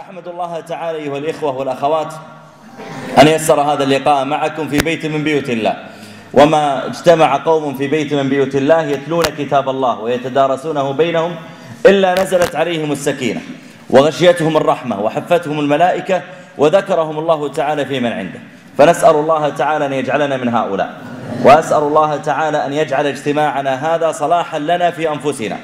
أحمد الله تعالى أيها الإخوة والأخوات أن يسر هذا اللقاء معكم في بيت من بيوت الله. وما اجتمع قوم في بيت من بيوت الله يتلون كتاب الله ويتدارسونه بينهم إلا نزلت عليهم السكينة وغشيتهم الرحمة وحفتهم الملائكة وذكرهم الله تعالى في من عنده. فنسأل الله تعالى أن يجعلنا من هؤلاء. وأسأل الله تعالى أن يجعل اجتماعنا هذا صلاحا لنا في أنفسنا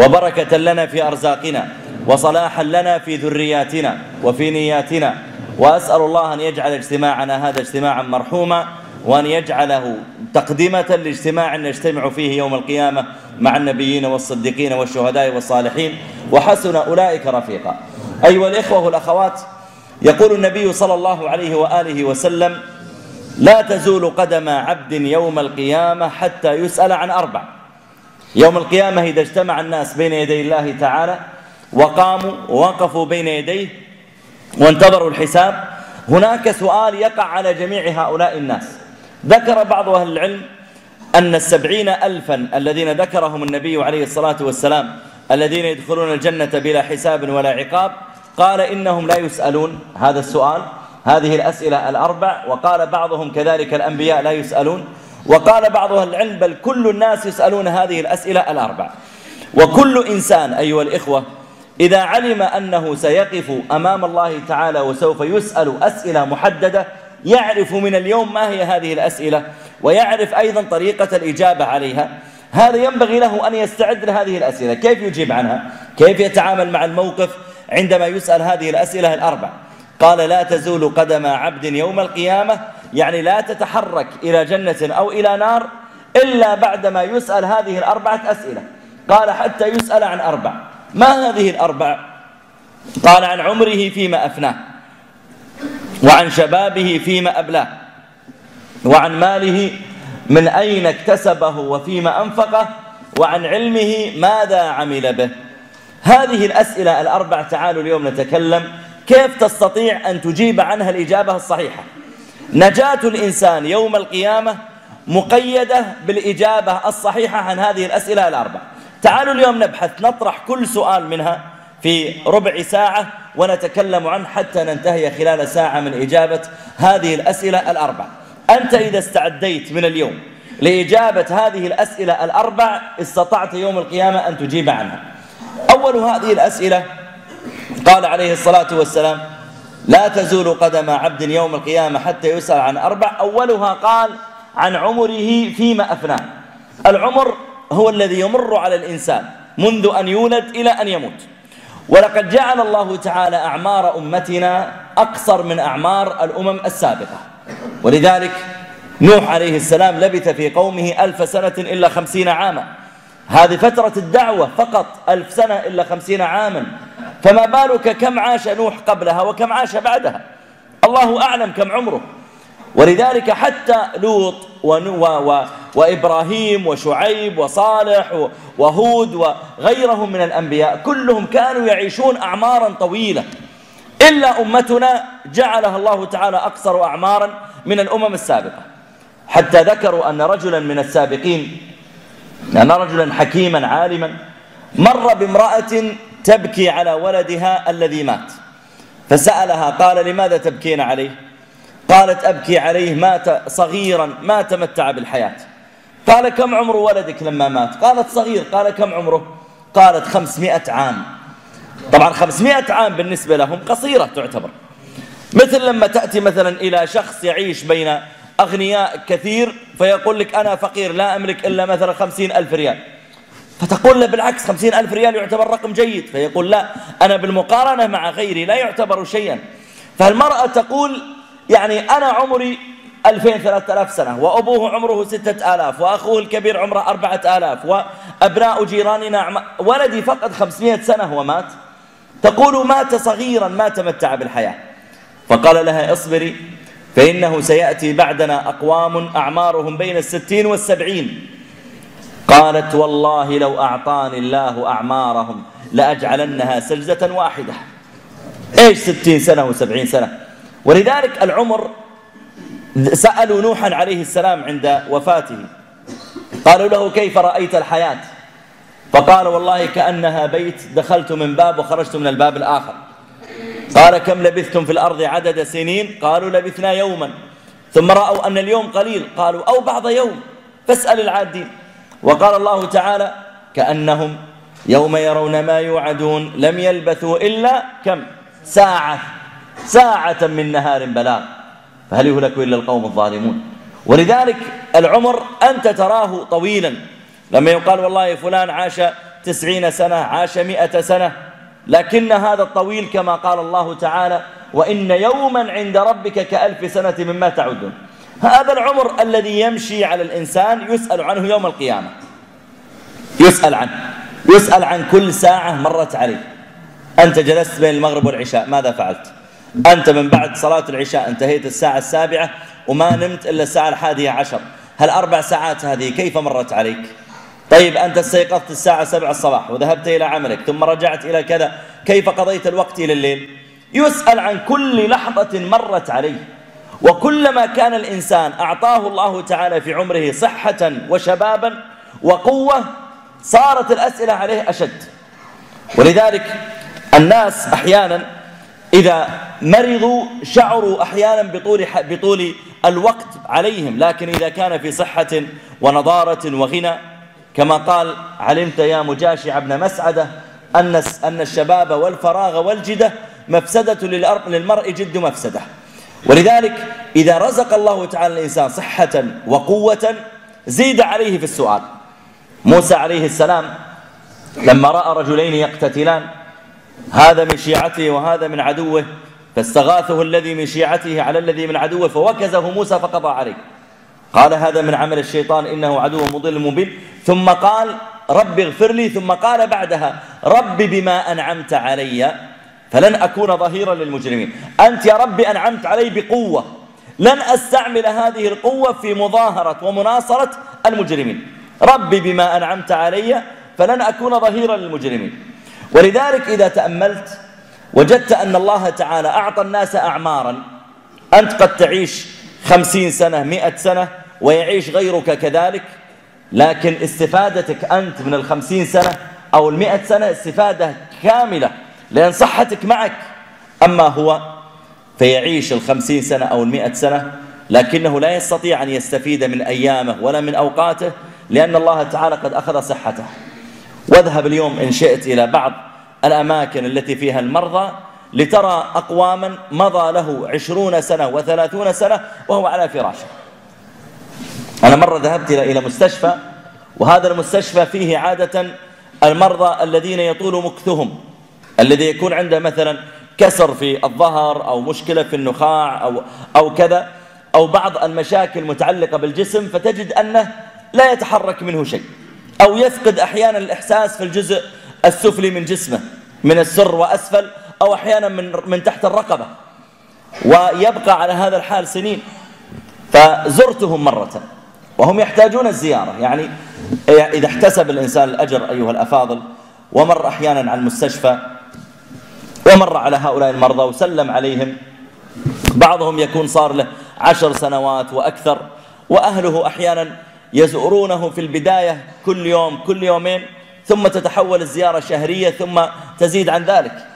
وبركة لنا في أرزاقنا وصلاحا لنا في ذرياتنا وفي نياتنا. وأسأل الله أن يجعل اجتماعنا هذا اجتماعا مرحوما وأن يجعله تقدمة لاجتماع نجتمع فيه يوم القيامة مع النبيين والصديقين والشهداء والصالحين. وحسن أولئك رفيقا. أيها الإخوة والأخوات يقول النبي صلى الله عليه وآله وسلم لا تزول قدم عبد يوم القيامة حتى يسأل عن أربع. يوم القيامة إذا اجتمع الناس بين يدي الله تعالى وقاموا ووقفوا بين يديه وانتظروا الحساب. هناك سؤال يقع على جميع هؤلاء الناس. ذكر بعض أهل العلم أن السبعين ألفا الذين ذكرهم النبي عليه الصلاة والسلام الذين يدخلون الجنة بلا حساب ولا عقاب قال إنهم لا يسألون. هذا السؤال هذه الأسئلة الأربع وقال بعضهم كذلك الأنبياء لا يسألون. وقال بعض أهل العلم بل كل الناس يسألون هذه الأسئلة الأربع. وكل إنسان أيها الإخوة إذا علم أنه سيقف أمام الله تعالى وسوف يسأل أسئلة محددة يعرف من اليوم ما هي هذه الأسئلة ويعرف أيضا طريقة الإجابة عليها. هذا ينبغي له أن يستعد لهذه الأسئلة. كيف يجيب عنها؟ كيف يتعامل مع الموقف عندما يسأل هذه الأسئلة الأربع؟ قال لا تزول قدم عبد يوم القيامة. يعني لا تتحرك إلى جنة أو إلى نار إلا بعدما يسأل هذه الأربعة أسئلة. قال حتى يسأل عن أربع. ما هذه الأربع؟ قال عن عمره فيما أفناه وعن شبابه فيما أبلاه وعن ماله من أين اكتسبه وفيما أنفقه وعن علمه ماذا عمل به. هذه الأسئلة الأربع تعالوا اليوم نتكلم كيف تستطيع أن تجيب عنها الإجابة الصحيحة. نجاة الإنسان يوم القيامة مقيدة بالإجابة الصحيحة عن هذه الأسئلة الأربع. تعالوا اليوم نبحث نطرح كل سؤال منها في ربع ساعة ونتكلم عنه حتى ننتهي خلال ساعة من إجابة هذه الأسئلة الأربع. أنت إذا استعديت من اليوم لإجابة هذه الأسئلة الأربع استطعت يوم القيامة أن تجيب عنها. أول هذه الأسئلة قال عليه الصلاة والسلام لا تزول قدم عبد يوم القيامة حتى يسأل عن أربع. أولها قال عن عمره فيما أفناه. العمر هو الذي يمر على الإنسان منذ أن يولد إلى أن يموت. ولقد جعل الله تعالى أعمار أمتنا أقصر من أعمار الأمم السابقة. ولذلك نوح عليه السلام لبث في قومه ألف سنة إلا خمسين عاما. هذه فترة الدعوة فقط ألف سنة إلا خمسين عاما. فما بالك كم عاش نوح قبلها وكم عاش بعدها؟ الله أعلم كم عمره. ولذلك حتى لوط وإبراهيم وشعيب وصالح وهود وغيرهم من الأنبياء كلهم كانوا يعيشون أعمارا طويلة. إلا أمتنا جعلها الله تعالى أقصر أعمارا من الأمم السابقة. حتى ذكروا أن رجلا من السابقين أن رجلا حكيما عالما مر بامرأة تبكي على ولدها الذي مات. فسألها قال لماذا تبكين عليه؟ قالت أبكي عليه مات صغيرا ما تمتع بالحياة. قال كم عمر ولدك لما مات؟ قالت صغير. قال كم عمره؟ قالت خمسمائة عام. طبعا خمسمائة عام بالنسبة لهم قصيرة تعتبر. مثل لما تأتي مثلا إلى شخص يعيش بين أغنياء كثير فيقول لك أنا فقير لا أملك إلا مثلا خمسين ألف ريال. فتقول له بالعكس خمسين ألف ريال يعتبر رقم جيد. فيقول لا أنا بالمقارنة مع غيري لا يعتبر شيئا. فالمرأة تقول يعني أنا عمري ألفين ثلاثة آلاف سنة وأبوه عمره ستة آلاف وأخوه الكبير عمره أربعة آلاف وأبناء جيراننا ولدي فقط خمسمائة سنة ومات تقول مات صغيرا ما تمتع بالحياة. فقال لها اصبري فإنه سيأتي بعدنا أقوام أعمارهم بين الستين والسبعين. قالت والله لو أعطاني الله أعمارهم لأجعلنها سجدة واحدة. إيش ستين سنة وسبعين سنة؟ ولذلك العمر سألوا نوحا عليه السلام عند وفاته قالوا له كيف رأيت الحياة؟ فقال والله كأنها بيت دخلت من باب وخرجت من الباب الآخر. قال كم لبثتم في الأرض عدد سنين؟ قالوا لبثنا يوما. ثم رأوا أن اليوم قليل قالوا أو بعض يوم فاسأل العادين. وقال الله تعالى كأنهم يوم يرون ما يوعدون لم يلبثوا إلا كم؟ ساعة. ساعة من نهار بلاغ فهل يهلك إلا القوم الظالمون؟ ولذلك العمر أنت تراه طويلا. لما يقال والله فلان عاش تسعين سنة عاش مئة سنة لكن هذا الطويل كما قال الله تعالى وإن يوما عند ربك كألف سنة مما تعدون. هذا العمر الذي يمشي على الإنسان يسأل عنه يوم القيامة. يسأل عنه يسأل عن كل ساعة مرت عليه. أنت جلست بين المغرب والعشاء ماذا فعلت؟ أنت من بعد صلاة العشاء انتهيت الساعة السابعة وما نمت إلا الساعة الحادية عشر. هل أربع ساعات هذه كيف مرت عليك؟ طيب أنت استيقظت الساعة سبع الصباح وذهبت إلى عملك ثم رجعت إلى كذا كيف قضيت الوقت إلى الليل؟ يسأل عن كل لحظة مرت عليه. وكلما كان الإنسان أعطاه الله تعالى في عمره صحة وشبابا وقوة صارت الأسئلة عليه أشد. ولذلك الناس أحيانا إذا مرضوا شعروا أحيانا بطول, بطول الوقت عليهم لكن إذا كان في صحة ونضارة وغنى كما قال علمت يا مجاشع ابن مسعدة أن أن الشباب والفراغ والجدة مفسدة للمرء جد مفسدة. ولذلك إذا رزق الله تعالى الإنسان صحة وقوة زيد عليه في السؤال. موسى عليه السلام لما رأى رجلين يقتتلان هذا من شيعته وهذا من عدوه فاستغاثه الذي من شيعته على الذي من عدوه فوكزه موسى فقضى عليه. قال هذا من عمل الشيطان إنه عدو مضل مبين. ثم قال رب اغفر لي ثم قال بعدها رب بما أنعمت علي فلن أكون ظهيرا للمجرمين. أنت يا رب أنعمت علي بقوة. لن أستعمل هذه القوة في مظاهرة ومناصرة المجرمين. ربي بما أنعمت علي فلن أكون ظهيرا للمجرمين. ولذلك إذا تأملت وجدت أن الله تعالى أعطى الناس أعمارا. أنت قد تعيش خمسين سنة مئة سنة ويعيش غيرك كذلك. لكن استفادتك أنت من الخمسين سنة أو المئة سنة استفادة كاملة لأن صحتك معك. أما هو فيعيش الخمسين سنة أو المئة سنة لكنه لا يستطيع أن يستفيد من أيامه ولا من أوقاته لأن الله تعالى قد أخذ صحته. واذهب اليوم إن شئت إلى بعض الأماكن التي فيها المرضى لترى أقواما مضى له عشرون سنة وثلاثون سنة وهو على فراشه. أنا مرة ذهبت إلى مستشفى وهذا المستشفى فيه عادة المرضى الذين يطول مكثهم الذي يكون عنده مثلا كسر في الظهر أو مشكلة في النخاع أو, أو كذا أو بعض المشاكل متعلقة بالجسم فتجد أنه لا يتحرك منه شيء. أو يفقد أحيانا الإحساس في الجزء السفلي من جسمه من السر وأسفل أو أحيانا من, من تحت الرقبة. ويبقى على هذا الحال سنين. فزرتهم مرة وهم يحتاجون الزيارة. يعني إذا احتسب الإنسان الأجر أيها الأفاضل ومر أحيانا على المستشفى ومر على هؤلاء المرضى وسلم عليهم. بعضهم يكون صار له عشر سنوات وأكثر وأهله أحيانا يزورونه في البداية كل يوم كل يومين ثم تتحول الزيارة شهرية ثم تزيد عن ذلك.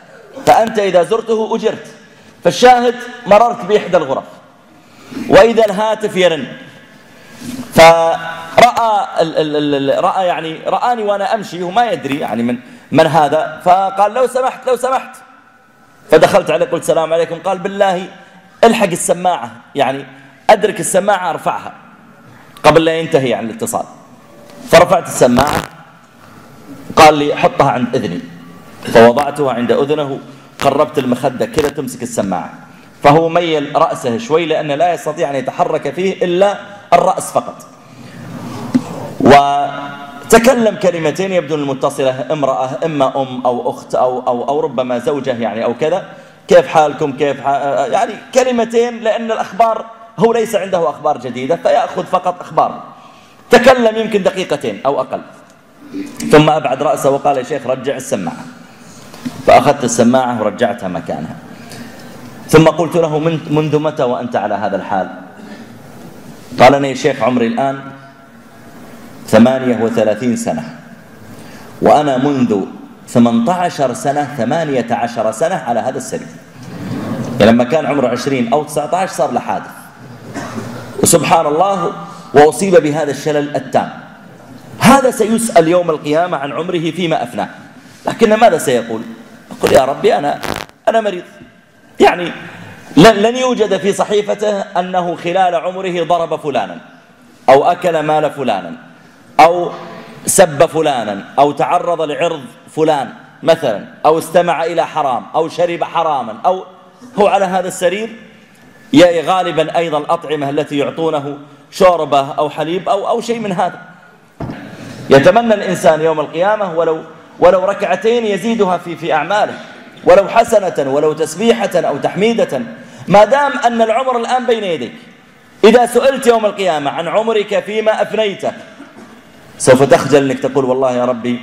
فأنت إذا زرته أجرت فالشاهد مررت بإحدى الغرف. وإذا الهاتف يرن. فرأى رأى يعني رآني وأنا أمشي وما يدري يعني من من هذا. فقال لو سمحت لو سمحت. فدخلت عليه قلت السلام عليكم. قال بالله الحق السماعة يعني أدرك السماعة أرفعها. قبل لا ينتهي عن الاتصال. فرفعت السماعة قال لي حطها عند إذني. فوضعتها عند أذنه قربت المخدة كذا تمسك السماعة. فهو ميل رأسه شوي لأنه لا يستطيع أن يتحرك فيه إلا الرأس فقط. وتكلم كلمتين يبدو المتصلة امرأة إما أم أو أخت أو, أو, أو ربما زوجة يعني أو كذا. كيف حالكم؟ كيف حال يعني كلمتين لأن الأخبار هو ليس عنده أخبار جديدة فيأخذ فقط أخبار. تكلم يمكن دقيقتين أو أقل. ثم أبعد رأسه وقال يا شيخ رجع السماعة. فأخذت السماعة ورجعتها مكانها. ثم قلت له منذ متى وأنت على هذا الحال؟ قال أنا يا شيخ عمري الآن ثمانية وثلاثين سنة. وأنا منذ ثمانية عشر سنة ثمانية عشر سنة على هذا السرير يعني لما كان عمره عشرين أو 19 صار له حادث. وسبحان الله وأصيب بهذا الشلل التام. هذا سيسأل يوم القيامة عن عمره فيما أفناه. لكن ماذا سيقول؟ يقول يا ربي أنا, أنا مريض. يعني لن يوجد في صحيفته أنه خلال عمره ضرب فلانا أو أكل مال فلانا أو سب فلانا أو تعرض لعرض فلان مثلا أو استمع إلى حرام أو شرب حراما أو هو على هذا السرير؟ غالبا أيضا الأطعمة التي يعطونه شوربة أو حليب أو, أو شيء من هذا. يتمنى الإنسان يوم القيامة ولو, ولو ركعتين يزيدها في, في أعماله ولو حسنة ولو تسبيحة أو تحميدة. ما دام أن العمر الآن بين يديك إذا سئلت يوم القيامة عن عمرك فيما أفنيته سوف تخجل أنك تقول والله يا ربي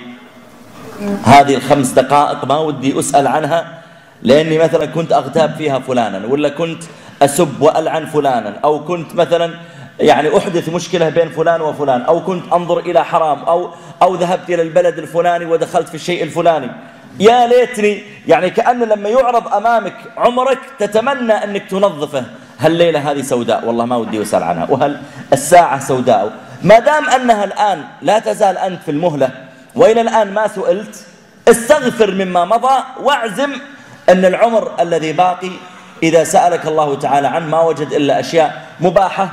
هذه الخمس دقائق ما ودي أسأل عنها لأني مثلا كنت أغتاب فيها فلانا ولا كنت أسب وألعن فلانا أو كنت مثلا يعني أحدث مشكلة بين فلان وفلان أو كنت أنظر إلى حرام أو, أو ذهبت إلى البلد الفلاني ودخلت في الشيء الفلاني. يا ليتني يعني كأن لما يعرض أمامك عمرك تتمنى أنك تنظفه. هالليلة هذه سوداء والله ما ودي أسأل عنها. وهل الساعة سوداء؟ ما دام أنها الآن لا تزال أنت في المهلة وإلى الآن ما سئلت استغفر مما مضى واعزم أن العمر الذي باقي إذا سألك الله تعالى عنه ما وجد إلا أشياء مباحة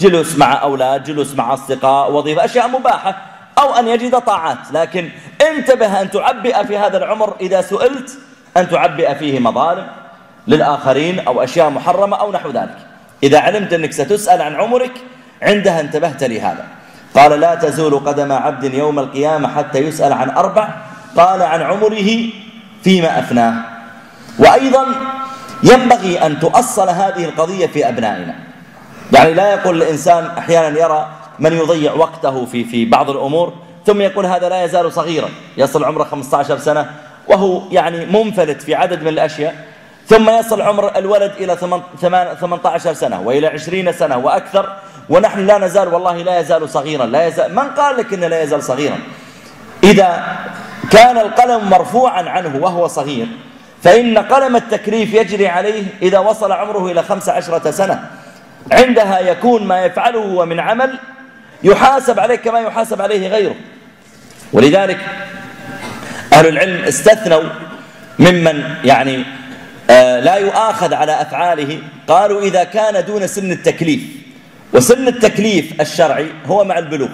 جلوس مع أولاد جلوس مع أصدقاء وظيفة أشياء مباحة أو أن يجد طاعات. لكن انتبه أن تعبئ في هذا العمر إذا سئلت أن تعبئ فيه مظالم للآخرين أو أشياء محرمة أو نحو ذلك. إذا علمت أنك ستسأل عن عمرك عندها انتبهت لهذا. قال لا تزول قدم عبد يوم القيامة حتى يسأل عن أربع. قال عن عمره فيما أفناه. وأيضا ينبغي أن تؤصل هذه القضية في أبنائنا. يعني لا يقول الإنسان أحيانا يرى من يضيع وقته في في بعض الأمور ثم يقول هذا لا يزال صغيرا يصل عمره 15 سنة وهو يعني منفلت في عدد من الأشياء ثم يصل عمر الولد إلى 18 سنة وإلى 20 سنة وأكثر ونحن لا نزال والله لا يزال صغيرا لا يزال من قال لك إنه لا يزال صغيرا؟ إذا كان القلم مرفوعا عنه وهو صغير فإن قلم التكليف يجري عليه إذا وصل عمره إلى خمس عشرة سنة. عندها يكون ما يفعله هو من عمل يحاسب عليه كما يحاسب عليه غيره. ولذلك أهل العلم استثنوا ممن يعني آه، لا يؤاخذ على أفعاله. قالوا إذا كان دون سن التكليف وسن التكليف الشرعي هو مع البلوغ.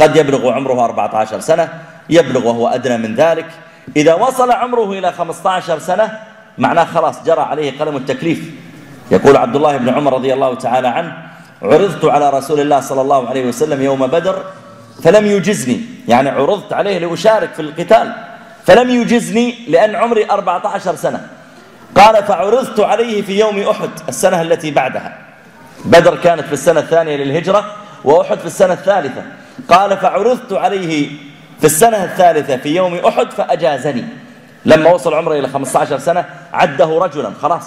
قد يبلغ عمره 14 سنة يبلغ وهو أدنى من ذلك. إذا وصل عمره إلى 15 سنة معناه خلاص جرى عليه قلم التكليف. يقول عبد الله بن عمر رضي الله تعالى عنه عرضت على رسول الله صلى الله عليه وسلم يوم بدر فلم يجزني. يعني عرضت عليه لأشارك في القتال فلم يجزني لأن عمري 14 سنة. قال فعرضت عليه في يوم أحد السنة التي بعدها. بدر كانت في السنة الثانية للهجرة وأحد في السنة الثالثة. قال فعرضت عليه في السنة الثالثة في يوم أحد فأجازني. لما وصل عمره إلى 15 سنة عده رجلا خلاص.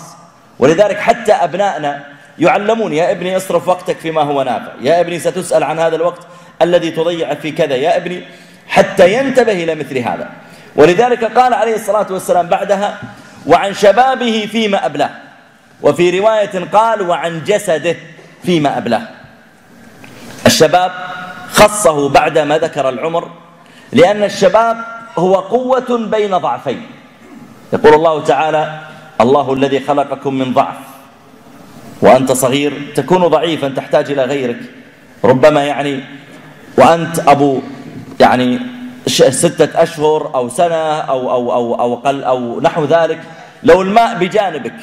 ولذلك حتى أبنائنا يعلمون يا ابني اصرف وقتك فيما هو نافع. يا ابني ستسأل عن هذا الوقت الذي تضيع في كذا. يا ابني حتى ينتبه إلى مثل هذا. ولذلك قال عليه الصلاة والسلام بعدها وعن شبابه فيما أبلاه. وفي رواية قال وعن جسده فيما أبلاه. الشباب خصه بعدما ذكر العمر لأن الشباب هو قوة بين ضعفين. يقول الله تعالى الله الذي خلقكم من ضعف وأنت صغير تكون ضعيفا تحتاج إلى غيرك. ربما يعني وأنت أبو يعني ستة أشهر أو سنة أو, أو, أو, أو, أقل أو نحو ذلك. لو الماء بجانبك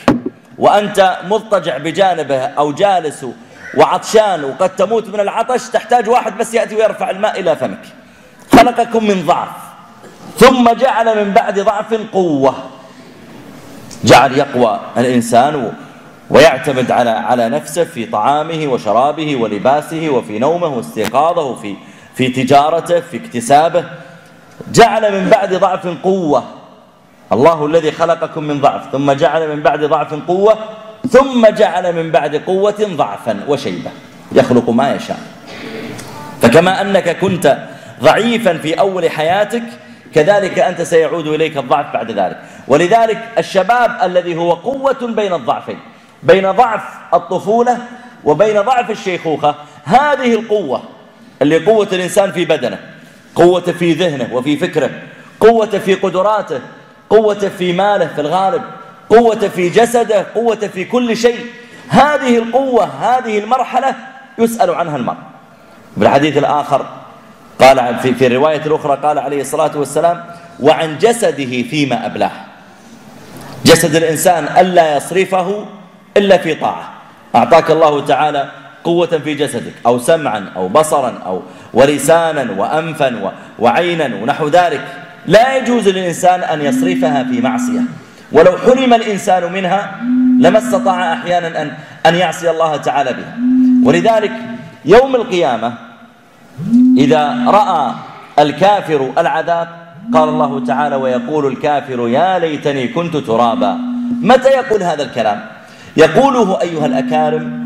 وأنت مضطجع بجانبه أو جالس وعطشان وقد تموت من العطش تحتاج واحد بس يأتي ويرفع الماء إلى فمك. خلقكم من ضعف ثم جعل من بعد ضعف قوة. جعل يقوى الإنسان ويعتمد على على نفسه في طعامه وشرابه ولباسه وفي نومه واستيقاظه وفي في تجارته في اكتسابه. جعل من بعد ضعف قوة. الله الذي خلقكم من ضعف ثم جعل من بعد ضعف قوة ثم جعل من بعد قوة ضعفا وشيبة. يخلق ما يشاء. فكما أنك كنت ضعيفا في أول حياتك كذلك أنت سيعود إليك الضعف بعد ذلك. ولذلك الشباب الذي هو قوة بين الضعفين بين ضعف الطفولة وبين ضعف الشيخوخة هذه القوة اللي قوة الإنسان في بدنه قوة في ذهنه وفي فكره قوة في قدراته قوة في ماله في الغالب قوة في جسده قوة في كل شيء. هذه القوة هذه المرحلة يسأل عنها المرء. بالحديث الآخر قال في, في الرواية الأخرى قال عليه الصلاة والسلام وعن جسده فيما أبلاه. جسد الإنسان ألا يصرفه إلا في طاعة. أعطاك الله تعالى قوة في جسدك أو سمعا أو بصرا أو ولسانا وأنفا وعينا ونحو ذلك. لا يجوز للإنسان أن يصرفها في معصية. ولو حرم الإنسان منها لما استطاع أحيانا أن, أن يعصي الله تعالى بها. ولذلك يوم القيامة إذا رأى الكافر العذاب قال الله تعالى ويقول الكافر يا ليتني كنت ترابا. متى يقول هذا الكلام؟ يقوله أيها الأكارم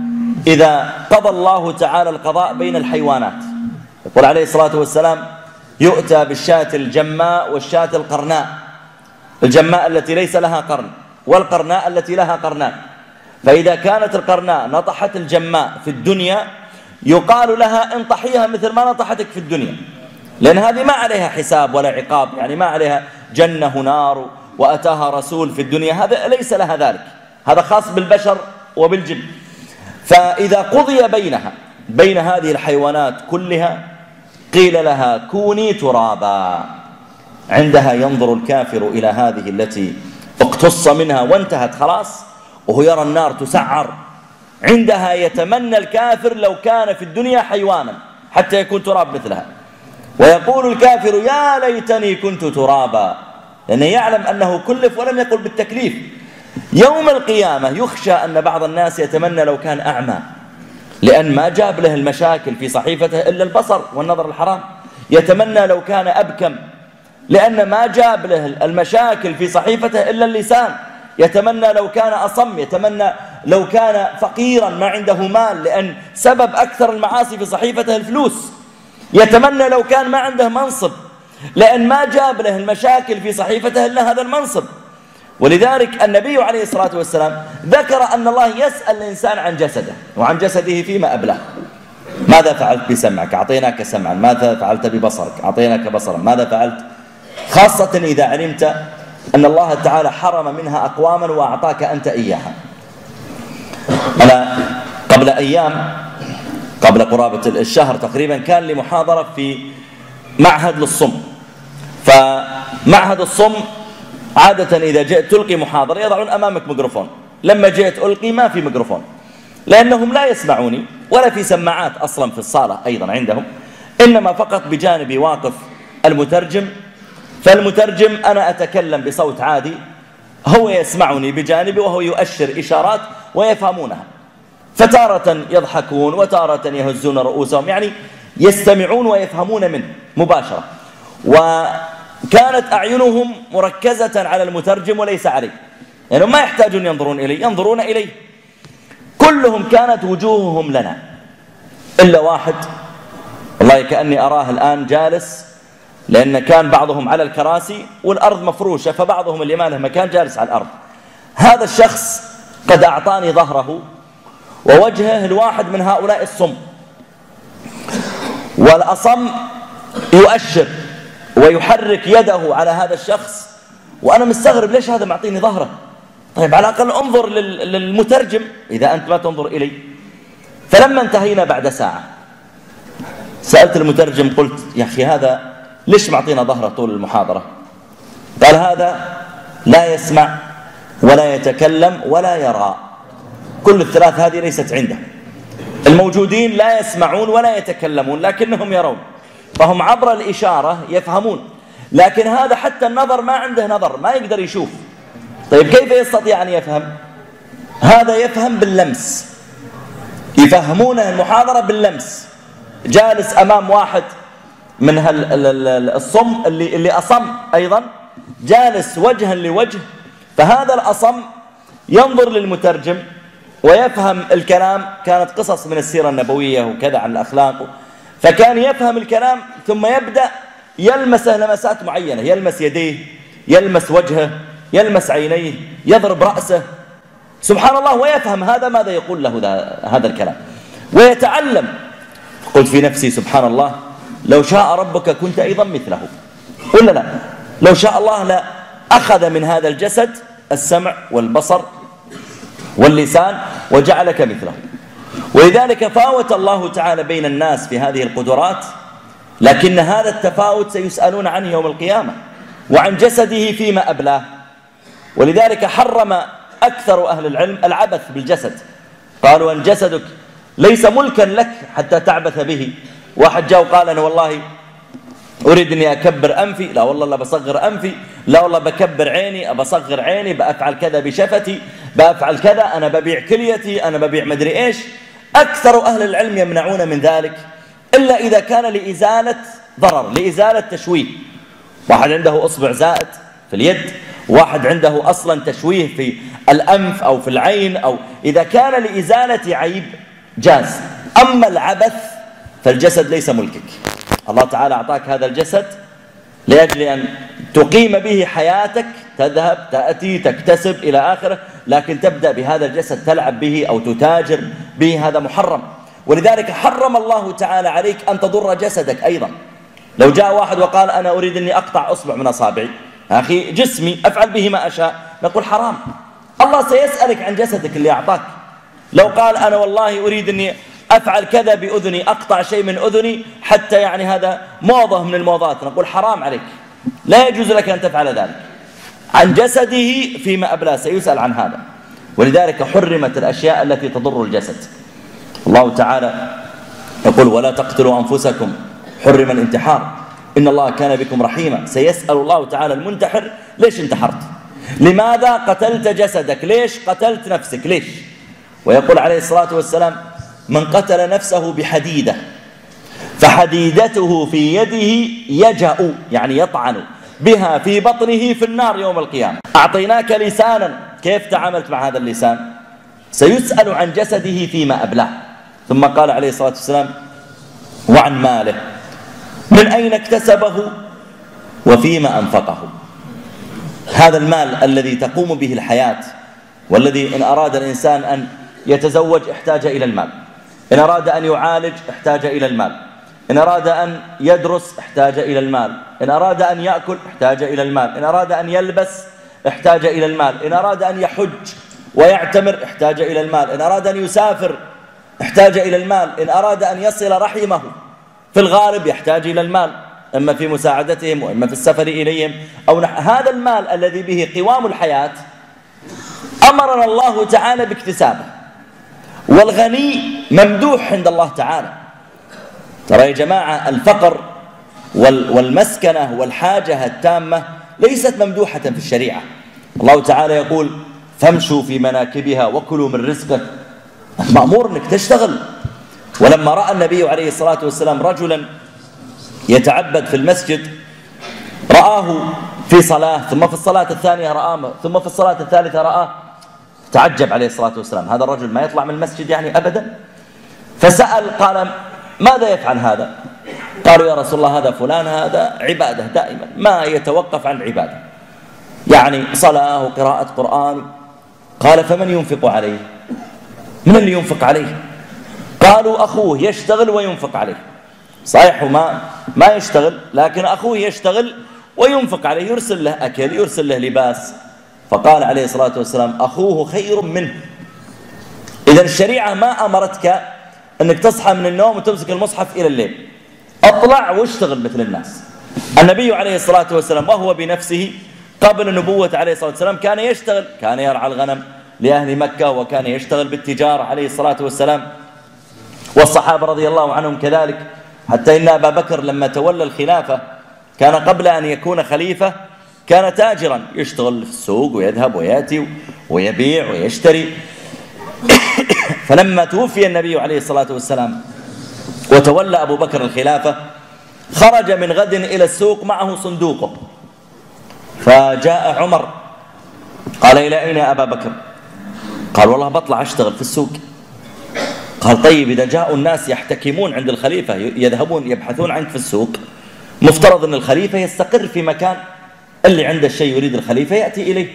إذا قضى الله تعالى القضاء بين الحيوانات. يقول عليه الصلاة والسلام يؤتى بالشاة الجماء والشاة القرناء. الجماء التي ليس لها قرن والقرناء التي لها قرنان. فإذا كانت القرناء نطحت الجماء في الدنيا يقال لها انطحيها مثل ما نطحتك في الدنيا. لأن هذه ما عليها حساب ولا عقاب يعني ما عليها جنة نار وأتاها رسول في الدنيا. هذا ليس لها ذلك. هذا خاص بالبشر وبالجن. فإذا قضي بينها بين هذه الحيوانات كلها قيل لها كوني ترابا. عندها ينظر الكافر إلى هذه التي اقتص منها وانتهت خلاص وهو يرى النار تسعر. عندها يتمنى الكافر لو كان في الدنيا حيوانا حتى يكون تراب مثلها. ويقول الكافر يا ليتني كنت ترابا. لأنه يعلم أنه كلف ولم يقل بالتكليف. يوم القيامة يخشى أن بعض الناس يتمنى لو كان أعمى. لأن ما جاب له المشاكل في صحيفته إلا البصر والنظر الحرام. يتمنى لو كان أبكم. لأن ما جاب له المشاكل في صحيفته إلا اللسان. يتمنى لو كان أصم. يتمنى لو كان فقيرا ما عنده مال لأن سبب أكثر المعاصي في صحيفته الفلوس. يتمنى لو كان ما عنده منصب لأن ما جاب له المشاكل في صحيفته إلا هذا المنصب. ولذلك النبي عليه الصلاة والسلام ذكر أن الله يسأل الإنسان عن جسده وعن جسده فيما أبلاه ماذا فعلت بسمعك؟ أعطيناك سمعا. ماذا فعلت ببصرك؟ أعطيناك بصرا. ماذا فعلت؟ خاصة إذا علمت أن الله تعالى حرم منها أقواما وأعطاك أنت إياها. أنا قبل أيام قبل قرابة الشهر تقريبا كان لي محاضرة في معهد للصم. فمعهد الصم عادة إذا جئت تلقي محاضرة يضعون أمامك ميكروفون. لما جئت ألقي ما في ميكروفون. لأنهم لا يسمعوني ولا في سماعات أصلا في الصالة أيضا عندهم إنما فقط بجانبي واقف المترجم. فالمترجم أنا أتكلم بصوت عادي هو يسمعني بجانبي وهو يؤشر إشارات ويفهمونها. فتارة يضحكون وتارة يهزون رؤوسهم. يعني يستمعون ويفهمون منه مباشرة. وكانت أعينهم مركزة على المترجم وليس عليه. يعني ما يحتاجون ينظرون إليه ينظرون إليه. كلهم كانت وجوههم لنا. إلا واحد. والله كأني أراه الآن جالس لأن كان بعضهم على الكراسي والأرض مفروشة فبعضهم اللي ما له مكان جالس على الأرض. هذا الشخص قد أعطاني ظهره ووجهه الواحد من هؤلاء الصم. والأصم يؤشر ويحرك يده على هذا الشخص وأنا مستغرب ليش هذا معطيني ظهره. طيب على الأقل انظر للمترجم. إذا أنت ما تنظر إلي. فلما انتهينا بعد ساعة سألت المترجم قلت يا أخي هذا ليش معطينا ظهره طول المحاضرة؟ قال هذا لا يسمع ولا يتكلم ولا يرى. كل الثلاث هذه ليست عنده. الموجودين لا يسمعون ولا يتكلمون لكنهم يرون. فهم عبر الإشارة يفهمون. لكن هذا حتى النظر ما عنده نظر ما يقدر يشوف. طيب كيف يستطيع أن يفهم؟ هذا يفهم باللمس. يفهمونه المحاضرة باللمس. جالس أمام واحد من الصم اللي, اللي أصم أيضا جالس وجها لوجه فهذا الأصم ينظر للمترجم ويفهم الكلام. كانت قصص من السيرة النبوية وكذا عن الأخلاق. فكان يفهم الكلام ثم يبدأ يلمس لمسات معينة. يلمس يديه يلمس وجهه يلمس عينيه يضرب رأسه. سبحان الله ويفهم هذا ماذا يقول له هذا الكلام. ويتعلم. قلت في نفسي سبحان الله لو شاء ربك كنت أيضا مثله. ولا لا؟ لو شاء الله لا. أخذ من هذا الجسد السمع والبصر واللسان وجعلك مثله. ولذلك فاوت الله تعالى بين الناس في هذه القدرات لكن هذا التفاوت سيسألون عنه يوم القيامة وعن جسده فيما أبلاه. ولذلك حرم أكثر أهل العلم العبث بالجسد. قالوا أن جسدك ليس ملكا لك حتى تعبث به. واحد جاء وقال أنا والله أريد أني أكبر أنفي. لا والله لا بصغر أنفي. لا والله بكبر عيني بصغر عيني بأفعل كذا بشفتي بأفعل كذا أنا ببيع كليتي أنا ببيع مدري إيش. أكثر أهل العلم يمنعون من ذلك إلا إذا كان لإزالة ضرر لإزالة تشويه. واحد عنده أصبع زائد في اليد واحد عنده أصلا تشويه في الأنف أو في العين أو إذا كان لإزالة عيب جاز. أما العبث فالجسد ليس ملكك. الله تعالى أعطاك هذا الجسد لأجل أن تقيم به حياتك تذهب تأتي تكتسب إلى آخره لكن تبدأ بهذا الجسد تلعب به أو تتاجر به هذا محرم. ولذلك حرم الله تعالى عليك أن تضر جسدك أيضا. لو جاء واحد وقال أنا أريد أني أقطع أصبع من أصابعي أخي جسمي أفعل به ما أشاء نقول حرام. الله سيسألك عن جسدك اللي أعطاك. لو قال أنا والله أريد أني أفعل كذا بأذني أقطع شيء من أذني حتى يعني هذا موضة من الموضات نقول حرام عليك. لا يجوز لك أن تفعل ذلك. عن جسده فيما أبلى سيسأل عن هذا. ولذلك حرمت الأشياء التي تضر الجسد. الله تعالى يقول ولا تقتلوا أنفسكم. حرم الانتحار. إن الله كان بكم رحيما. سيسأل الله تعالى المنتحر ليش انتحرت؟ لماذا قتلت جسدك؟ ليش قتلت نفسك؟ ليش؟ ويقول عليه الصلاة والسلام من قتل نفسه بحديدة. فحديدته في يده يجأ يعني يطعن بها في بطنه في النار يوم القيامة. أعطيناك لسانا. كيف تعاملت مع هذا اللسان؟ سيسأل عن جسده فيما أبلاه. ثم قال عليه الصلاة والسلام وعن ماله. من أين اكتسبه؟ وفيما أنفقه. هذا المال الذي تقوم به الحياة والذي إن أراد الإنسان أن يتزوج احتاج إلى المال. إن أراد أن يعالج احتاج إلى المال. إن أراد أن يدرس احتاج إلى المال. إن أراد أن يأكل احتاج إلى المال. إن أراد أن يلبس احتاج إلى المال. إن أراد أن يحج ويعتمر احتاج إلى المال. إن أراد أن يسافر احتاج إلى المال. إن أراد أن يصل رحمه في الغالب يحتاج إلى المال. إما في مساعدتهم وإما في السفر إليهم أو نح... هذا المال الذي به قوام الحياة أمرنا الله تعالى باكتسابه. والغني ممدوح عند الله تعالى. ترى يا جماعة الفقر والمسكنة والحاجة التامة ليست ممدوحة في الشريعة. الله تعالى يقول فامشوا في مناكبها وكلوا من رزقه. مأمور أنك تشتغل. ولما رأى النبي عليه الصلاة والسلام رجلا يتعبد في المسجد رآه في صلاة ثم في الصلاة الثانية رآه ثم في الصلاة الثالثة رآه تعجب عليه الصلاة والسلام. هذا الرجل ما يطلع من المسجد يعني أبدا. فسأل قال ماذا يفعل هذا؟ قالوا يا رسول الله هذا فلان هذا عبادة دائما ما يتوقف عن العبادة. يعني صلاة وقراءة قرآن. قال فمن ينفق عليه؟ من اللي ينفق عليه؟ قالوا أخوه يشتغل وينفق عليه. صحيح ما ما يشتغل لكن أخوه يشتغل وينفق عليه. يرسل له أكل يرسل له لباس. فقال عليه الصلاة والسلام أخوه خير منه. إذا الشريعة ما أمرتك أنك تصحى من النوم وتمسك المصحف إلى الليل. اطلع واشتغل مثل الناس. النبي عليه الصلاة والسلام وهو بنفسه قبل النبوة عليه الصلاة والسلام كان يشتغل كان يرعى الغنم لأهل مكة وكان يشتغل بالتجارة عليه الصلاة والسلام. والصحابة رضي الله عنهم كذلك. حتى إن أبا بكر لما تولى الخلافة كان قبل أن يكون خليفة كان تاجرا يشتغل في السوق ويذهب ويأتي ويبيع ويشتري. فلما توفي النبي عليه الصلاة والسلام وتولى أبو بكر الخلافة خرج من غد إلى السوق معه صندوقه فجاء عمر قال إلى أين أبا بكر؟ قال والله بطلع أشتغل في السوق. قال طيب إذا جاءوا الناس يحتكمون عند الخليفة يذهبون يبحثون عنك في السوق مفترض أن الخليفة يستقر في مكان اللي عنده الشيء يريد الخليفة يأتي إليه.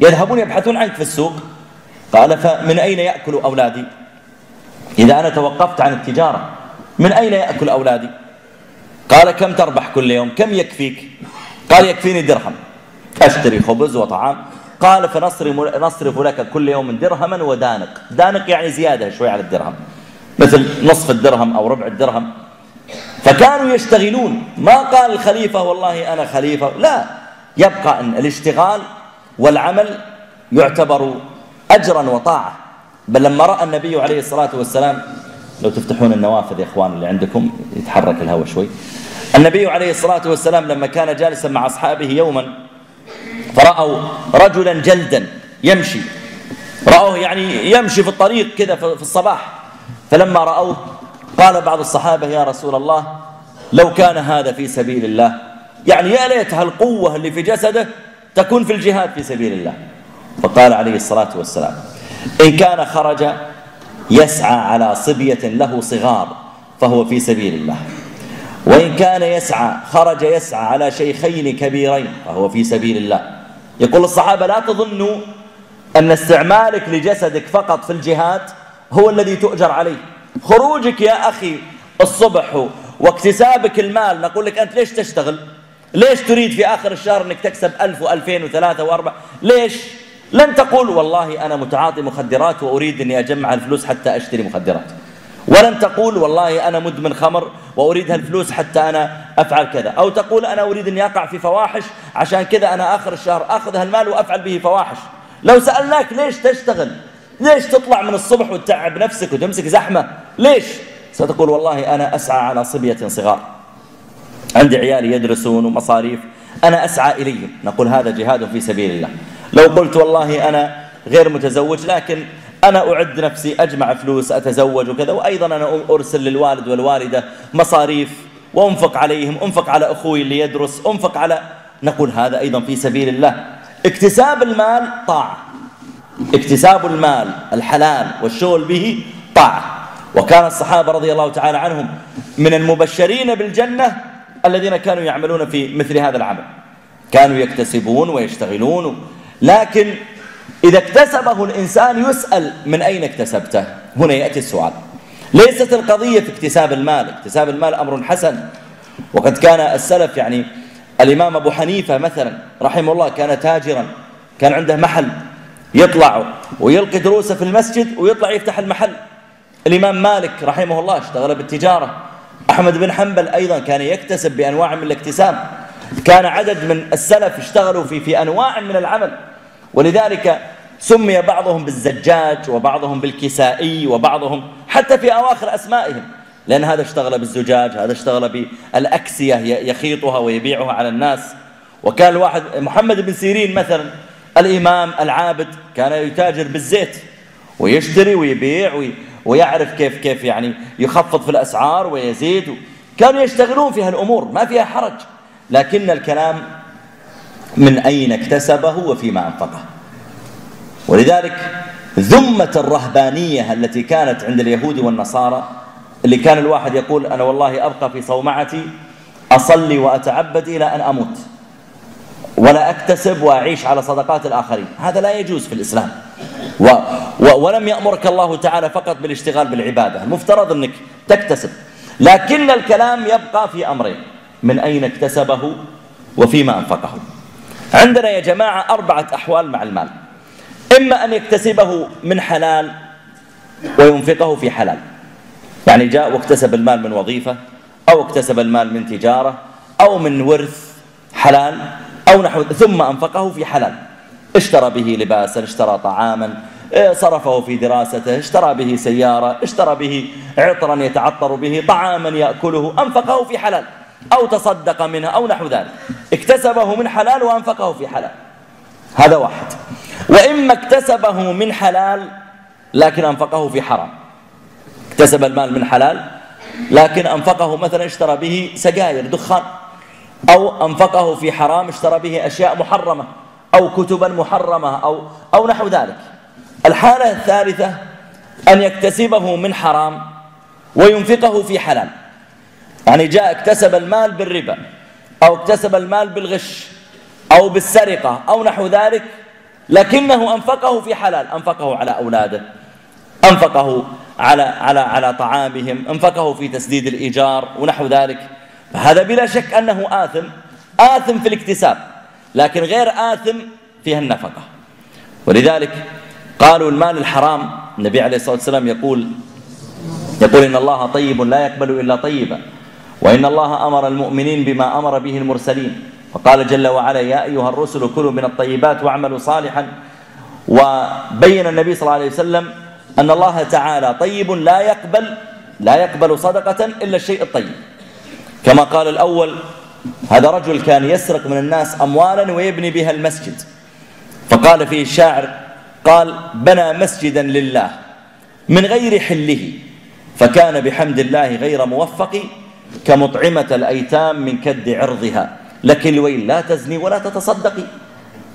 يذهبون يبحثون عنك في السوق. قال فمن أين يأكل أولادي؟ إذا أنا توقفت عن التجارة. من أين يأكل أولادي؟ قال كم تربح كل يوم؟ كم يكفيك؟ قال يكفيني درهم. أشتري خبز وطعام. قال فنصرف لك كل يوم درهما ودانق. دانق يعني زيادة شوي على الدرهم مثل نصف الدرهم أو ربع الدرهم. فكانوا يشتغلون. ما قال الخليفة والله أنا خليفة. لا يبقى أن الاشتغال والعمل يعتبر أجرا وطاعة. بل لما رأى النبي عليه الصلاة والسلام لو تفتحون النوافذ يا إخوان اللي عندكم يتحرك الهواء شوي. النبي عليه الصلاة والسلام لما كان جالسا مع أصحابه يوما فرأوا رجلا جلدا يمشي. رأوه يعني يمشي في الطريق كذا في الصباح. فلما رأوه قال بعض الصحابة يا رسول الله لو كان هذا في سبيل الله. يعني يا ليت هالقوة اللي في جسده تكون في الجهاد في سبيل الله. فقال عليه الصلاة والسلام إن كان خرج يسعى على صبية له صغار فهو في سبيل الله. وإن كان يسعى خرج يسعى على شيخين كبيرين فهو في سبيل الله. يقول الصحابة لا تظنوا أن استعمالك لجسدك فقط في الجهاد هو الذي تؤجر عليه. خروجك يا أخي الصبح واكتسابك المال نقول لك أنت ليش تشتغل؟ ليش تريد في آخر الشهر أنك تكسب ألف وألفين وثلاثة وأربعة؟ ليش؟ لن تقول والله أنا متعاطي مخدرات وأريد أني أجمع الفلوس حتى أشتري مخدرات. ولن تقول والله أنا مدمن خمر وأريد هالفلوس حتى أنا أفعل كذا. أو تقول أنا أريد أني أقع في فواحش عشان كذا أنا آخر الشهر أخذ هالمال وأفعل به فواحش. لو سألناك ليش تشتغل؟ ليش تطلع من الصبح وتتعب نفسك وتمسك زحمة؟ ليش؟ ستقول والله أنا أسعى على صبية صغار. عندي عيالي يدرسون ومصاريف. أنا أسعى إليهم. نقول هذا جهاد في سبيل الله. لو قلت والله أنا غير متزوج لكن أنا أعد نفسي أجمع فلوس أتزوج وكذا وأيضا أنا أرسل للوالد والوالدة مصاريف وأنفق عليهم أنفق على أخوي اللي يدرس أنفق على نقول هذا أيضا في سبيل الله. اكتساب المال طاعة. اكتساب المال الحلال والشغل به طاعة. وكان الصحابة رضي الله تعالى عنهم من المبشرين بالجنة الذين كانوا يعملون في مثل هذا العمل. كانوا يكتسبون ويشتغلون لكن إذا اكتسبه الإنسان يسأل من أين اكتسبته؟ هنا يأتي السؤال. ليست القضية في اكتساب المال. اكتساب المال أمر حسن. وقد كان السلف يعني الإمام أبو حنيفة مثلا رحمه الله كان تاجرا كان عنده محل يطلع ويلقي دروسه في المسجد ويطلع يفتح المحل. الإمام مالك رحمه الله اشتغل بالتجارة. أحمد بن حنبل أيضا كان يكتسب بأنواع من الاكتساب. كان عدد من السلف اشتغلوا في, في أنواع من العمل. ولذلك سمي بعضهم بالزجاج وبعضهم بالكسائي وبعضهم حتى في أواخر أسمائهم. لأن هذا اشتغل بالزجاج هذا اشتغل بالأكسية يخيطها ويبيعها على الناس. وكان الواحد محمد بن سيرين مثلا الإمام العابد كان يتاجر بالزيت ويشتري ويبيع ويعرف كيف كيف يعني يخفض في الأسعار ويزيد. كانوا يشتغلون في هالأمور ما فيها حرج. لكن الكلام من أين اكتسبه وفيما أنفقه. ولذلك ذمة الرهبانية التي كانت عند اليهود والنصارى اللي كان الواحد يقول أنا والله أبقى في صومعتي أصلي وأتعبد إلى أن أموت ولا أكتسب وأعيش على صدقات الآخرين. هذا لا يجوز في الإسلام. و و ولم يأمرك الله تعالى فقط بالاشتغال بالعبادة المفترض أنك تكتسب. لكن الكلام يبقى في أمرين من أين اكتسبه وفيما أنفقه. عندنا يا جماعة أربعة أحوال مع المال. إما أن يكتسبه من حلال وينفقه في حلال. يعني جاء واكتسب المال من وظيفة أو اكتسب المال من تجارة أو من ورث حلال أو نحو ثم أنفقه في حلال. اشترى به لباسا اشترى طعاما إيه، صرفه في دراسته اشترى به سيارة اشترى به عطرا يتعطر به طعاما يأكله أنفقه في حلال. أو تصدق منها أو نحو ذلك. اكتسبه من حلال وأنفقه في حلال. هذا واحد. وإما اكتسبه من حلال لكن أنفقه في حرام. اكتسب المال من حلال لكن أنفقه مثلا اشترى به سجاير دخان. أو أنفقه في حرام اشترى به أشياء محرمة أو كتبا محرمة أو, أو نحو ذلك. الحالة الثالثة أن يكتسبه من حرام وينفقه في حلال. يعني جاء اكتسب المال بالربا أو اكتسب المال بالغش أو بالسرقة أو نحو ذلك لكنه أنفقه في حلال أنفقه على أولاده أنفقه على, على, على طعامهم أنفقه في تسديد الإيجار ونحو ذلك. فهذا بلا شك أنه آثم آثم في الاكتساب لكن غير آثم فيها النفقة. ولذلك قالوا المال الحرام النبي عليه الصلاة والسلام يقول يقول إن الله طيب لا يقبل إلا طيبا. وإن الله أمر المؤمنين بما أمر به المرسلين. فقال جل وعلا يا أيها الرسل كلوا من الطيبات واعملوا صالحا. وبين النبي صلى الله عليه وسلم أن الله تعالى طيب لا يقبل لا يقبل صدقة إلا الشيء الطيب. كما قال الأول هذا رجل كان يسرق من الناس أموالا ويبني بها المسجد. فقال فيه الشاعر قال بنى مسجدا لله من غير حله. فكان بحمد الله غير موفق كمطعمة الأيتام من كد عرضها. لك الويل لا تزني ولا تتصدقي.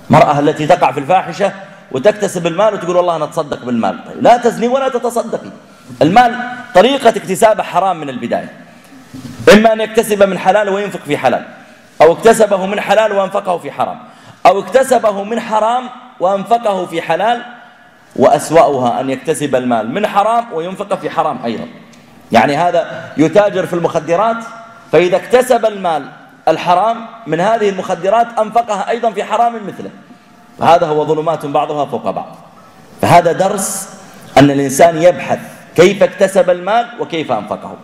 مرأة التي تقع في الفاحشة وتكتسب المال وتقول والله أنا أتصدق بالمال. طيب لا تزني ولا تتصدقي. المال طريقة اكتسابه حرام من البداية. إما أن يكتسب من حلال وينفق في حلال أو اكتسبه من حلال وأنفقه في حرام أو اكتسبه من حرام وأنفقه في حلال وأسوأها أن يكتسب المال من حرام وينفق في حرام أيضا. يعني هذا يتاجر في المخدرات فإذا اكتسب المال الحرام من هذه المخدرات أنفقها أيضا في حرام مثله. فهذا هو ظلمات بعضها فوق بعض. فهذا درس أن الإنسان يبحث كيف اكتسب المال وكيف أنفقه.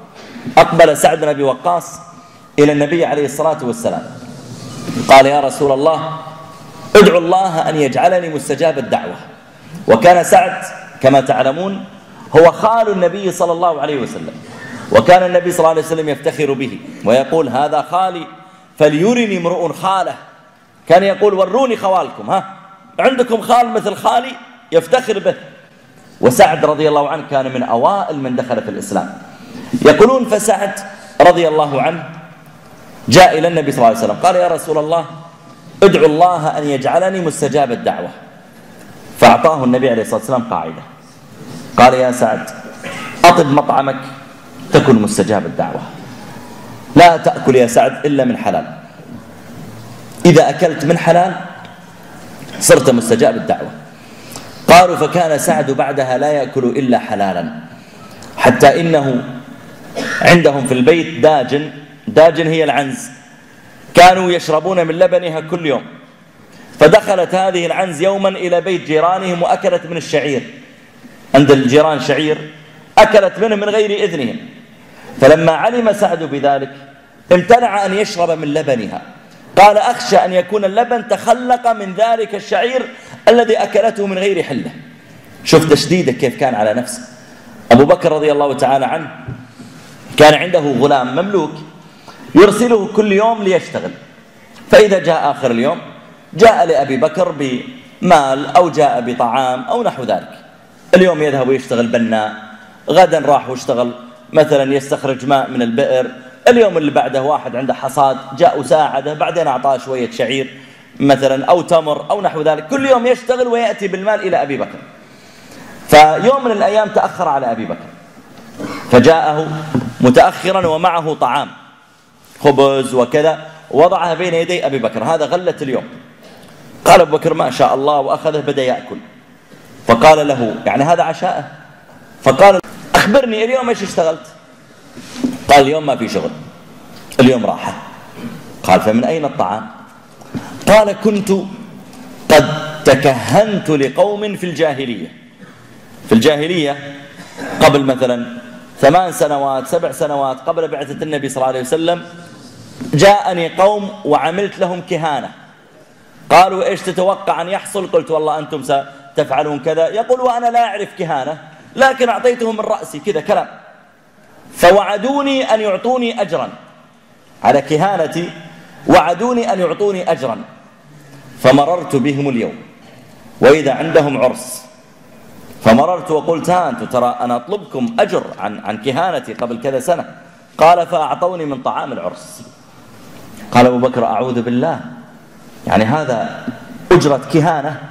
أقبل سعد بن أبي وقاص إلى النبي عليه الصلاة والسلام. قال يا رسول الله ادعو الله أن يجعلني مستجاب الدعوة. وكان سعد كما تعلمون هو خال النبي صلى الله عليه وسلم. وكان النبي صلى الله عليه وسلم يفتخر به ويقول هذا خالي فليرني امرؤ خاله. كان يقول وروني خوالكم ها؟ عندكم خال مثل خالي؟ يفتخر به. وسعد رضي الله عنه كان من أوائل من دخل في الإسلام. يقولون فسعد رضي الله عنه جاء إلى النبي صلى الله عليه وسلم قال يا رسول الله ادعو الله أن يجعلني مستجاب الدعوة. فأعطاه النبي عليه الصلاة والسلام قاعدة. قال يا سعد أطب مطعمك تكن مستجاب الدعوة. لا تأكل يا سعد إلا من حلال. إذا أكلت من حلال صرت مستجاب الدعوة. قالوا فكان سعد بعدها لا يأكل إلا حلالا. حتى إنه عندهم في البيت داجن داجن هي العنز. كانوا يشربون من لبنها كل يوم. فدخلت هذه العنز يوما إلى بيت جيرانهم وأكلت من الشعير. عند الجيران شعير أكلت منه من غير إذنهم. فلما علم سعد بذلك امتنع أن يشرب من لبنها. قال أخشى أن يكون اللبن تخلق من ذلك الشعير الذي أكلته من غير حلة. شوف تشديده كيف كان على نفسه. أبو بكر رضي الله تعالى عنه كان عنده غلام مملوك يرسله كل يوم ليشتغل. فإذا جاء آخر اليوم جاء لأبي بكر بمال أو جاء بطعام أو نحو ذلك. اليوم يذهب ويشتغل بناء غدا راح واشتغل. مثلا يستخرج ماء من البئر. اليوم اللي بعده واحد عنده حصاد جاء وساعده بعدين أعطاه شوية شعير مثلا أو تمر أو نحو ذلك. كل يوم يشتغل ويأتي بالمال إلى أبي بكر. فيوم من الأيام تأخر على أبي بكر. فجاءه متأخرا ومعه طعام خبز وكذا وضعها بين يدي أبي بكر. هذا غلة اليوم. قال أبو بكر ما شاء الله وأخذه بدأ يأكل. فقال له يعني هذا عشاءه فقال أخبرني اليوم إيش اشتغلت؟ قال اليوم ما في شغل اليوم راحة. قال فمن أين الطعام؟ قال كنت قد تكهنت لقوم في الجاهلية. في الجاهلية قبل مثلا ثمان سنوات سبع سنوات قبل بعثة النبي صلى الله عليه وسلم جاءني قوم وعملت لهم كهانة. قالوا إيش تتوقع أن يحصل؟ قلت والله أنتم ستفعلون كذا؟ يقول وأنا لا أعرف كهانة لكن أعطيتهم من رأسي كذا كلام. فوعدوني أن يعطوني أجرا. على كهانتي وعدوني أن يعطوني أجرا. فمررت بهم اليوم. وإذا عندهم عرس. فمررت وقلت ها أنتم ترى أنا أطلبكم أجر عن, عن كهانتي قبل كذا سنة. قال فأعطوني من طعام العرس. قال أبو بكر أعوذ بالله. يعني هذا أجرة كهانة.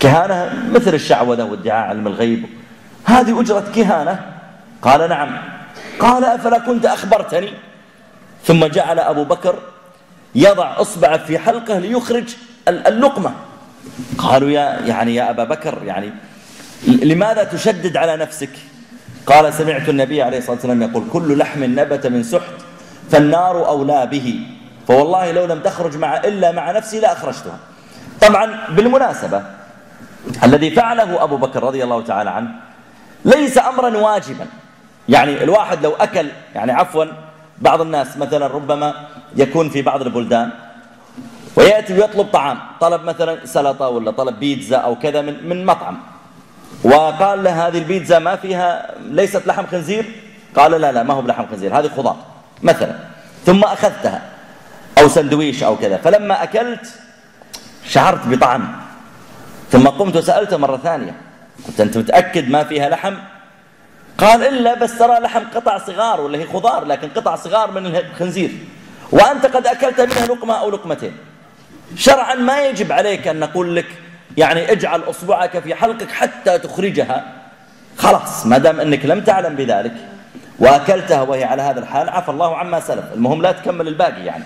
كهانة مثل الشعوذة وادعاء علم الغيب. هذه أجرة كهانة؟ قال نعم. قال أفلا كنت أخبرتني؟ ثم جعل أبو بكر يضع إصبعه في حلقه ليخرج اللقمة. قالوا يا يعني يا أبا بكر يعني لماذا تشدد على نفسك؟ قال سمعت النبي عليه الصلاة والسلام يقول كل لحم نبت من سحت فالنار أولى به. فوالله لو لم تخرج مع إلا مع نفسي لأخرجتها طبعا بالمناسبة الذي فعله أبو بكر رضي الله تعالى عنه ليس أمرا واجبا. يعني الواحد لو أكل يعني عفوا بعض الناس مثلا ربما يكون في بعض البلدان ويأتي ويطلب طعام طلب مثلا سلطة ولا طلب بيتزا أو كذا من, من مطعم. وقال له هذه البيتزا ما فيها ليست لحم خنزير؟ قال لا لا ما هو بلحم خنزير هذه خضار مثلا. ثم أخذتها أو سندويش أو كذا. فلما أكلت شعرت بطعم. ثم قمت وسألته مرة ثانية. قلت أنت متأكد ما فيها لحم؟ قال إلا بس ترى لحم قطع صغار ولا هي خضار لكن قطع صغار من الخنزير. وأنت قد أكلت منها لقمة أو لقمتين. شرعا ما يجب عليك أن نقول لك يعني اجعل أصبعك في حلقك حتى تخرجها. خلاص ما دام أنك لم تعلم بذلك وأكلتها وهي على هذا الحال عفى الله عما سلف. المهم لا تكمل الباقي يعني.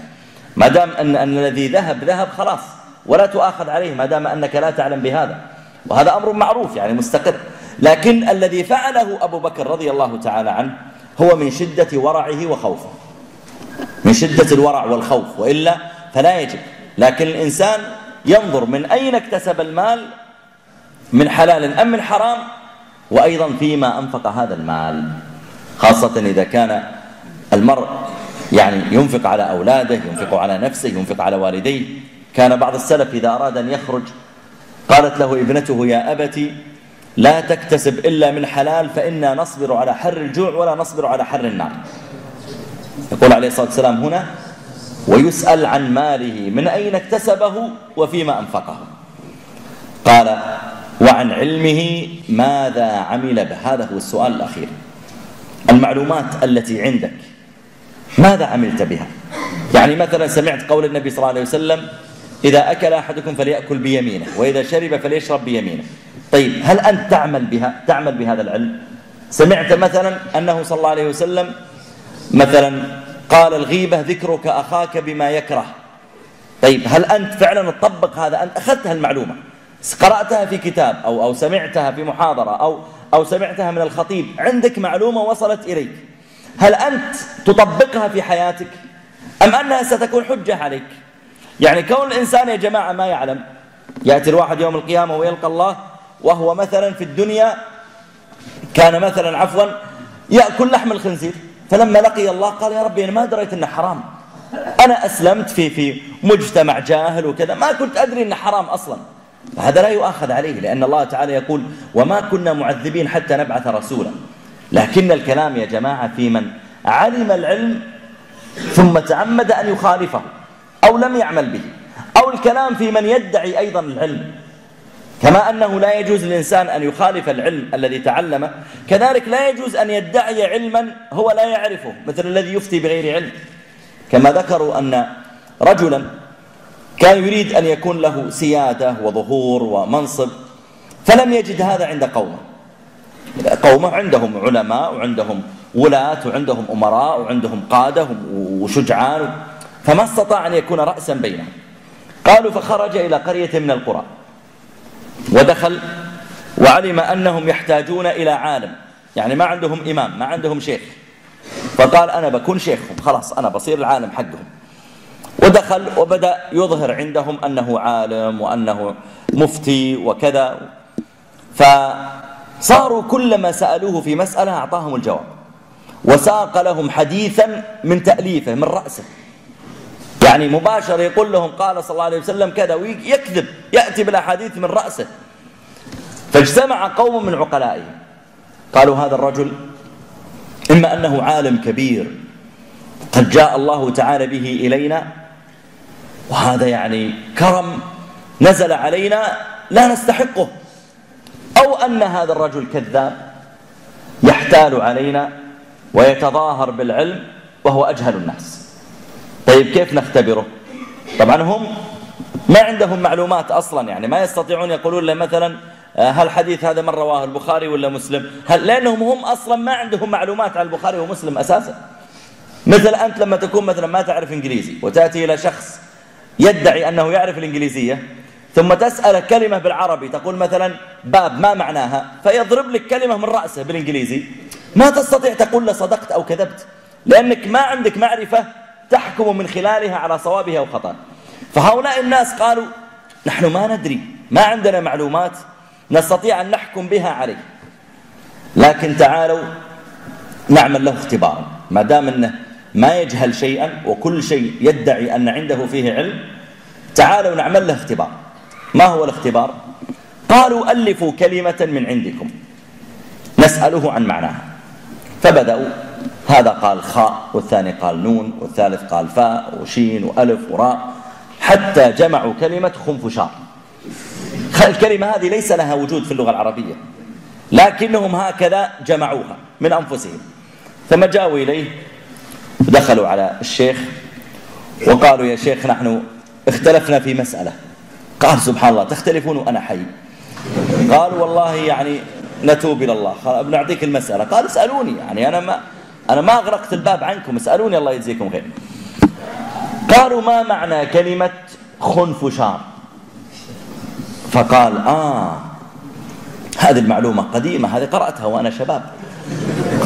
ما دام أن, أن الذي ذهب ذهب خلاص. ولا تؤاخذ عليه ما دام أنك لا تعلم بهذا. وهذا أمر معروف يعني مستقر. لكن الذي فعله أبو بكر رضي الله تعالى عنه هو من شدة ورعه وخوفه. من شدة الورع والخوف وإلا فلا يجب. لكن الإنسان ينظر من أين اكتسب المال من حلال أم من حرام وأيضا فيما أنفق هذا المال. خاصة إذا كان المرء يعني ينفق على أولاده ينفق على نفسه ينفق على والديه. كان بعض السلف إذا أراد أن يخرج قالت له ابنته يا أبتي لا تكتسب إلا من حلال فإنا نصبر على حر الجوع ولا نصبر على حر النار. يقول عليه الصلاة والسلام هنا ويسأل عن ماله من أين اكتسبه وفيما أنفقه. قال وعن علمه ماذا عمل به. هذا هو السؤال الأخير. المعلومات التي عندك ماذا عملت بها؟ يعني مثلا سمعت قول النبي صلى الله عليه وسلم إذا أكل أحدكم فليأكل بيمينه وإذا شرب فليشرب بيمينه. طيب هل أنت تعمل بها تعمل بهذا العلم؟ سمعت مثلا أنه صلى الله عليه وسلم مثلا قال الغيبة ذكرك أخاك بما يكره. طيب هل أنت فعلا تطبق هذا؟ أنت أخذتها المعلومة. قرأتها في كتاب أو, أو سمعتها في محاضرة أو, أو سمعتها من الخطيب. عندك معلومة وصلت إليك. هل أنت تطبقها في حياتك؟ أم أنها ستكون حجة عليك؟ يعني كون الإنسان يا جماعة ما يعلم يأتي الواحد يوم القيامة ويلقى الله وهو مثلا في الدنيا كان مثلا عفوا يأكل لحم الخنزير فلما لقي الله قال يا ربي أنا ما دريت أنه حرام. أنا أسلمت في في مجتمع جاهل وكذا ما كنت أدري أنه حرام أصلا. هذا لا يؤاخذ عليه لأن الله تعالى يقول وما كنا معذبين حتى نبعث رسولا. لكن الكلام يا جماعة في من علم العلم ثم تعمد أن يخالفه. أو لم يعمل به. أو الكلام في من يدعي أيضا العلم. كما أنه لا يجوز للإنسان أن يخالف العلم الذي تعلمه. كذلك لا يجوز أن يدعي علما هو لا يعرفه مثل الذي يفتي بغير علم. كما ذكروا أن رجلا كان يريد أن يكون له سيادة وظهور ومنصب فلم يجد هذا عند قومه. قومه عندهم علماء وعندهم ولاة وعندهم أمراء وعندهم قادة وشجعان. فما استطاع أن يكون رأسا بينهم. قالوا فخرج إلى قرية من القرى. ودخل وعلم أنهم يحتاجون إلى عالم. يعني ما عندهم إمام ما عندهم شيخ. فقال أنا بكون شيخهم. خلاص أنا بصير العالم حقهم. ودخل وبدأ يظهر عندهم أنه عالم وأنه مفتي وكذا. فصاروا كلما سألوه في مسألة أعطاهم الجواب. وساق لهم حديثا من تأليفه من رأسه. يعني مباشر يقول لهم قال صلى الله عليه وسلم كذا ويكذب يأتي بالأحاديث من رأسه. فاجتمع قوم من عقلائه. قالوا هذا الرجل إما أنه عالم كبير قد جاء الله تعالى به إلينا وهذا يعني كرم نزل علينا لا نستحقه. أو أن هذا الرجل كذاب يحتال علينا ويتظاهر بالعلم وهو أجهل الناس. طيب كيف نختبره؟ طبعا هم ما عندهم معلومات أصلا يعني ما يستطيعون يقولون له مثلا آه، هل الحديث هذا من رواه البخاري ولا مسلم؟ هل لأنهم هم أصلا ما عندهم معلومات عن البخاري ومسلم أساسا. مثل أنت لما تكون مثلا ما تعرف إنجليزي وتأتي إلى شخص يدعي أنه يعرف الإنجليزية ثم تسأل كلمة بالعربي تقول مثلا باب ما معناها؟ فيضرب لك كلمة من رأسه بالإنجليزي. ما تستطيع تقول له صدقت أو كذبت لأنك ما عندك معرفة تحكم من خلالها على صوابها أو فهؤلاء الناس قالوا نحن ما ندري ما عندنا معلومات نستطيع أن نحكم بها عليه. لكن تعالوا نعمل له اختبارا. ما دام أنه ما يجهل شيئا وكل شيء يدعي أن عنده فيه علم تعالوا نعمل له اختبار. ما هو الاختبار؟ قالوا ألفوا كلمة من عندكم نسأله عن معناها. فبدأوا هذا قال خاء والثاني قال نون والثالث قال فاء وشين وألف وراء حتى جمعوا كلمة خنفشار الكلمة هذه ليس لها وجود في اللغة العربية لكنهم هكذا جمعوها من أنفسهم. ثم جاءوا إليه؟ دخلوا على الشيخ وقالوا يا شيخ نحن اختلفنا في مسألة. قال سبحان الله تختلفون وأنا حي. قال والله يعني نتوب إلى الله. قال بنعطيك المسألة. قال اسألوني يعني أنا ما أنا ما أغرقت الباب عنكم اسألوني الله يجزيكم خير. قالوا ما معنى كلمة خنفشار فقال آه هذه المعلومة قديمة هذه قرأتها وأنا شباب.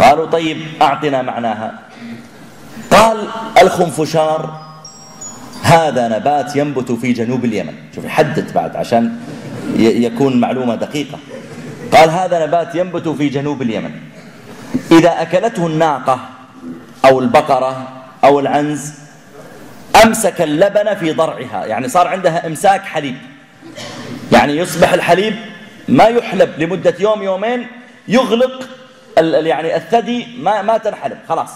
قالوا طيب أعطنا معناها. قال الخنفشار هذا نبات ينبت في جنوب اليمن. شوف يحدد بعد عشان يكون معلومة دقيقة. قال هذا نبات ينبت في جنوب اليمن. إذا أكلته الناقة أو البقرة أو العنز أمسك اللبن في ضرعها يعني صار عندها إمساك حليب. يعني يصبح الحليب ما يحلب لمدة يوم يومين يغلق يعني الثدي ما ما تنحلب خلاص.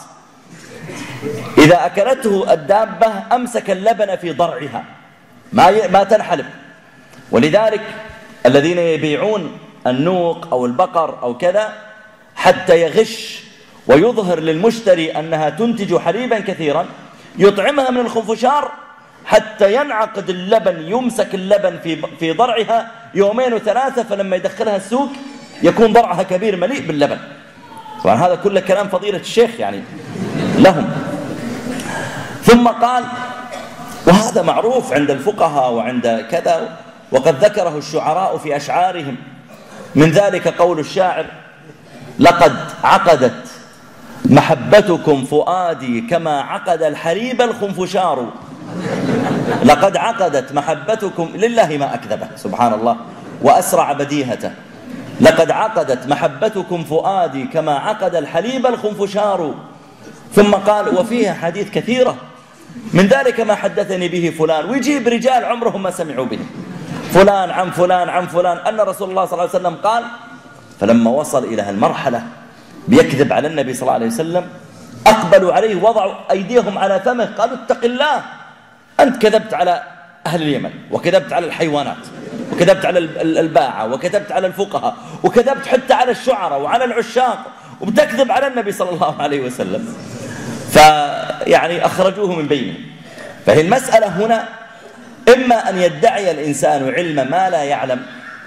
إذا أكلته الدابة أمسك اللبن في ضرعها ما ما تنحلب. ولذلك الذين يبيعون النوق أو البقر أو كذا حتى يغش ويظهر للمشتري أنها تنتج حليبا كثيرا يطعمها من الخنفشار حتى ينعقد اللبن يمسك اللبن في في ضرعها يومين وثلاثة فلما يدخلها السوق يكون ضرعها كبير مليء باللبن. طبعا هذا كله كلام فضيلة الشيخ يعني لهم. ثم قال وهذا معروف عند الفقهاء وعند كذا وقد ذكره الشعراء في أشعارهم. من ذلك قول الشاعر لقد عقدت محبتكم فؤادي كما عقد الحليب الخنفشار. لقد عقدت محبتكم لله ما أكذبه. سبحان الله. وأسرع بديهته. لقد عقدت محبتكم فؤادي كما عقد الحليب الخنفشار. ثم قال وفيها حديث كثيرة. من ذلك ما حدثني به فلان. ويجيب رجال عمرهم ما سمعوا به. فلان عن فلان عن فلان. أن رسول الله صلى الله عليه وسلم قال فلما وصل إلى هالمرحلة بيكذب على النبي صلى الله عليه وسلم أقبلوا عليه وضعوا أيديهم على فمه قالوا اتق الله أنت كذبت على أهل اليمن وكذبت على الحيوانات وكذبت على الباعة وكذبت على الفقهاء وكذبت حتى على الشعراء وعلى العشاق وبتكذب على النبي صلى الله عليه وسلم. فيعني أخرجوه من بينهم. فهي المسألة هنا إما أن يدعي الإنسان علم ما لا يعلم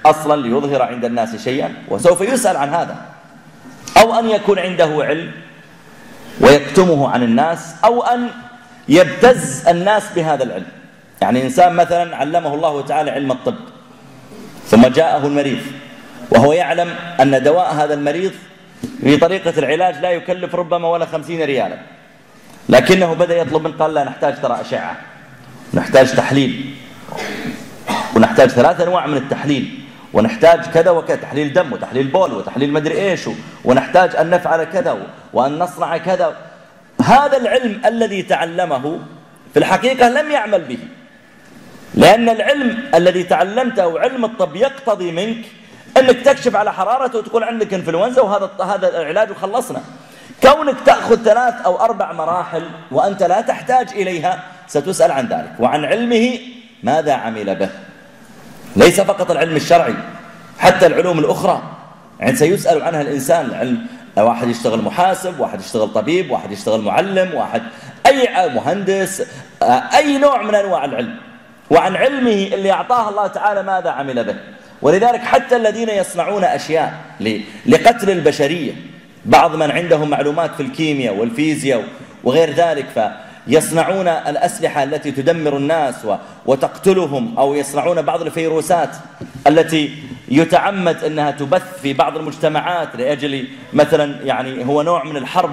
أصلا ليظهر عند الناس شيئا وسوف يسأل عن هذا. أو أن يكون عنده علم ويكتمه عن الناس أو أن يبتز الناس بهذا العلم. يعني إنسان مثلا علمه الله تعالى علم الطب ثم جاءه المريض وهو يعلم أن دواء هذا المريض في طريقة العلاج لا يكلف ربما ولا خمسين ريالا. لكنه بدأ يطلب من قال لا نحتاج ترى أشعة نحتاج تحليل ونحتاج ثلاث أنواع من التحليل. ونحتاج كذا وكذا تحليل دم وتحليل بول وتحليل مدري إيش ونحتاج أن نفعل كذا وأن نصنع كذا. هذا العلم الذي تعلمه في الحقيقة لم يعمل به. لأن العلم الذي تعلمته علم الطب يقتضي منك أنك تكشف على حرارته وتقول عندك إنفلونزا وهذا هذا العلاج وخلصنا كونك تأخذ ثلاث أو أربع مراحل وأنت لا تحتاج إليها ستسأل عن ذلك. وعن علمه ماذا عمل به؟ ليس فقط العلم الشرعي حتى العلوم الأخرى. يعني سيسأل عنها الإنسان علم واحد يشتغل محاسب واحد يشتغل طبيب واحد يشتغل معلم واحد أي مهندس أي نوع من أنواع العلم. وعن علمه اللي أعطاه الله تعالى ماذا عمل به. ولذلك حتى الذين يصنعون أشياء لقتل البشرية بعض من عندهم معلومات في الكيمياء والفيزياء وغير ذلك يصنعون الأسلحة التي تدمر الناس وتقتلهم أو يصنعون بعض الفيروسات التي يتعمد أنها تبث في بعض المجتمعات لأجل مثلا يعني هو نوع من الحرب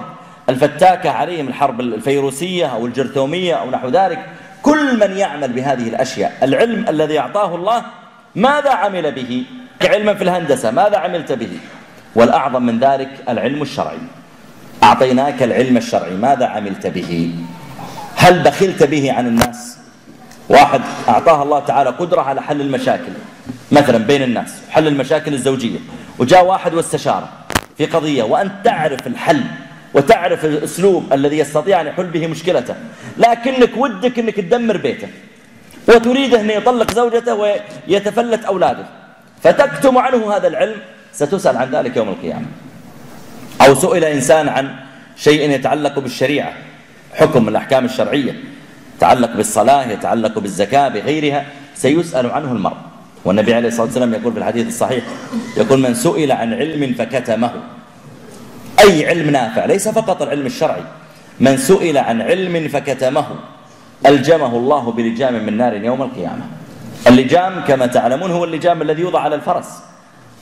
الفتاكة عليهم الحرب الفيروسية أو الجرثومية أو نحو ذلك. كل من يعمل بهذه الأشياء العلم الذي أعطاه الله ماذا عمل به؟ علما في الهندسة ماذا عملت به؟ والأعظم من ذلك العلم الشرعي. أعطيناك العلم الشرعي ماذا عملت به؟ هل بخلت به عن الناس؟ واحد أعطاه الله تعالى قدرة على حل المشاكل مثلا بين الناس حل المشاكل الزوجية وجاء واحد واستشاره في قضية وأنت تعرف الحل وتعرف الأسلوب الذي يستطيع أن يحل به مشكلته لكنك ودك أنك تدمر بيته وتريده أن يطلق زوجته ويتفلت أولاده. فتكتم عنه هذا العلم ستسأل عن ذلك يوم القيامة. أو سئل إنسان عن شيء يتعلق بالشريعة. حكم من الأحكام الشرعية يتعلق بالصلاة يتعلق بالزكاة بغيرها سيسأل عنه المرء. والنبي عليه الصلاة والسلام يقول في الحديث الصحيح يقول من سئل عن علم فكتمه. أي علم نافع ليس فقط العلم الشرعي. من سئل عن علم فكتمه. ألجمه الله بلجام من نار يوم القيامة. اللجام كما تعلمون هو اللجام الذي يوضع على الفرس.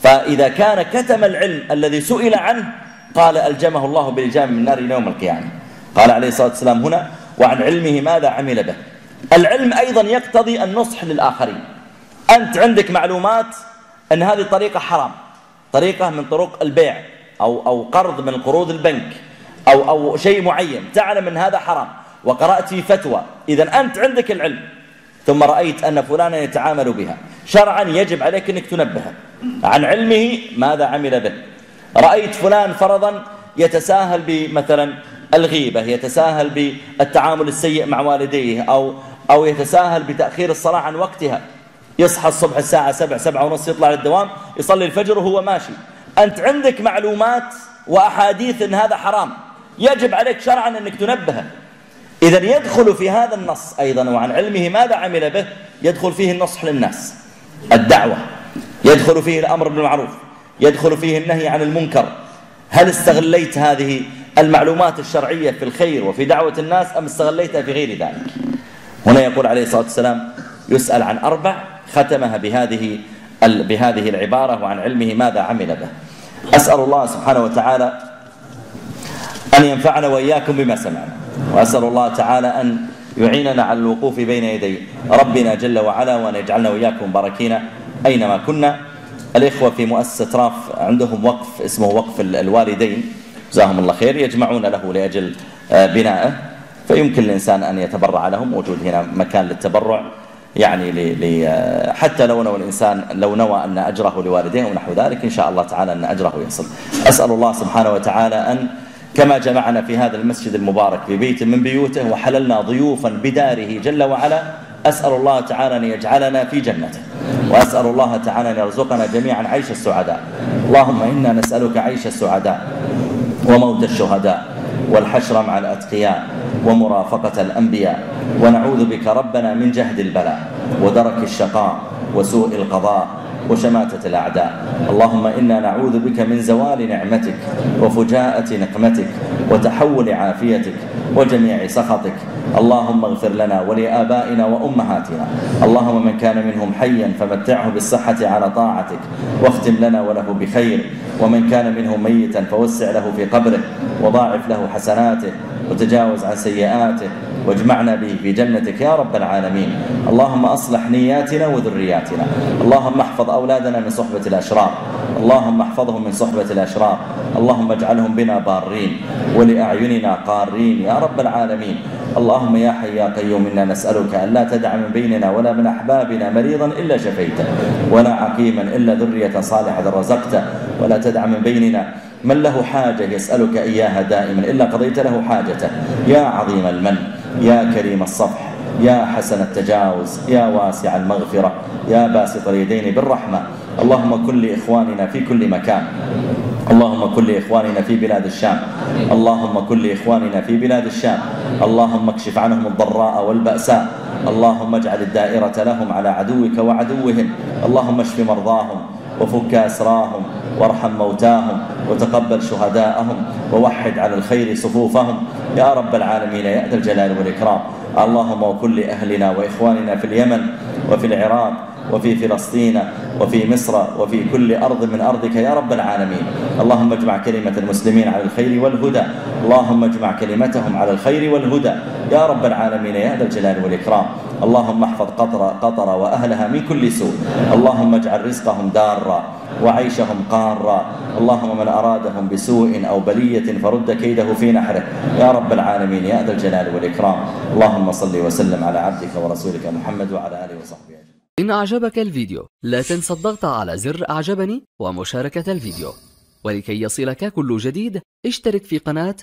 فإذا كان كتم العلم الذي سئل عنه قال ألجمه الله بلجام من نار يوم القيامة. قال عليه الصلاة والسلام هنا وعن علمه ماذا عمل به. العلم أيضا يقتضي النصح للآخرين. أنت عندك معلومات أن هذه الطريقة حرام. طريقة من طرق البيع أو, أو قرض من قروض البنك أو, أو شيء معين. تعلم أن هذا حرام. وقرأت في فتوى إذا أنت عندك العلم. ثم رأيت أن فلانا يتعامل بها. شرعا يجب عليك أنك تنبهه عن علمه ماذا عمل به. رأيت فلان فرضا يتساهل بمثلا الغيبة يتساهل بالتعامل السيء مع والديه أو, أو يتساهل بتأخير الصلاة عن وقتها. يصحى الصبح الساعة سبع سبعة ونص يطلع للدوام يصلي الفجر وهو ماشي. أنت عندك معلومات وأحاديث أن هذا حرام. يجب عليك شرعا أنك تنبهه إذا يدخل في هذا النص أيضا وعن علمه ماذا عمل به يدخل فيه النصح للناس. الدعوة. يدخل فيه الأمر بالمعروف. يدخل فيه النهي عن المنكر. هل استغليت هذه المعلومات الشرعية في الخير وفي دعوة الناس أم استغليتها في غير ذلك؟ هنا يقول عليه الصلاة والسلام يسأل عن أربع ختمها بهذه بهذه العبارة وعن علمه ماذا عمل به. أسأل الله سبحانه وتعالى أن ينفعنا وإياكم بما سمعنا وأسأل الله تعالى أن يعيننا على الوقوف بين يدي ربنا جل وعلا وأن يجعلنا وإياكم باركين أينما كنا. الإخوة في مؤسسة راف عندهم وقف اسمه وقف الوالدين. جزاهم الله خير يجمعون له لأجل آه، بنائه. فيمكن الإنسان أن يتبرع لهم موجود هنا مكان للتبرع يعني لي آه، حتى لو نوى الإنسان لو نوى أن أجره لوالديه ونحو ذلك إن شاء الله تعالى أن أجره يصل. أسأل الله سبحانه وتعالى أن كما جمعنا في هذا المسجد المبارك في بيت من بيوته وحللنا ضيوفا بداره جل وعلا أسأل الله تعالى أن يجعلنا في جنته. وأسأل الله تعالى أن يرزقنا جميعا عيش السعداء. اللهم إنا نسألك عيش السعداء. وموت الشهداء والحشر مع الأتقياء ومرافقة الأنبياء. ونعوذ بك ربنا من جهد البلاء ودرك الشقاء وسوء القضاء وشماتة الأعداء. اللهم إنا نعوذ بك من زوال نعمتك وفجاءة نقمتك وتحول عافيتك وجميع سخطك اللهم اغفر لنا ولآبائنا وأمهاتنا. اللهم من كان منهم حيا فمتعه بالصحة على طاعتك واختم لنا وله بخير. ومن كان منهم ميتا فوسع له في قبره وضاعف له حسناته وتجاوز عن سيئاته واجمعنا به في جنتك يا رب العالمين. اللهم أصلح نياتنا وذرياتنا. اللهم احفظ أولادنا من صحبة الأشرار. اللهم احفظهم من صحبة الأشرار. اللهم اجعلهم بنا بارين ولأعيننا قارين يا رب العالمين. اللهم يا حي يا قيوم إنا نسألك أن لا تدع من بيننا ولا من أحبابنا مريضا إلا شفيته ولا عقيما إلا ذرية صالحة رزقته. ولا تدع من بيننا من له حاجة يسألك إياها دائما إلا قضيت له حاجته. يا عظيم المن يا كريم الصفح يا حسن التجاوز يا واسع المغفرة يا باسط اليدين بالرحمة. اللهم كن لإخواننا في كل مكان. اللهم كن لإخواننا في بلاد الشام. اللهم كن لإخواننا في بلاد الشام. اللهم اكشف عنهم الضراء والبأساء. اللهم اجعل الدائرة لهم على عدوك وعدوهم. اللهم اشف مرضاهم وفك أسراهم وارحم موتاهم وتقبل شهداءهم ووحد على الخير صفوفهم. يا رب العالمين يا ذا الجلال والإكرام. اللهم وكل أهلنا وإخواننا في اليمن وفي العراق وفي فلسطين وفي مصر وفي كل أرض من أرضك يا رب العالمين. اللهم اجمع كلمة المسلمين على الخير والهدى. اللهم اجمع كلمتهم على الخير والهدى. يا رب العالمين يا ذا الجلال والإكرام. اللهم احفظ قطر, قطر وأهلها من كل سوء. اللهم اجعل رزقهم دارا وعيشهم قارا. اللهم من أرادهم بسوء أو بلية فرد كيده في نحره. يا رب العالمين يا ذا الجلال والإكرام. اللهم صل وسلم على عبدك ورسولك محمد وعلى آله وصحبه أجمعين. إن أعجبك الفيديو لا تنسى الضغط على زر أعجبني ومشاركة الفيديو. ولكي يصلك كل جديد اشترك في قناة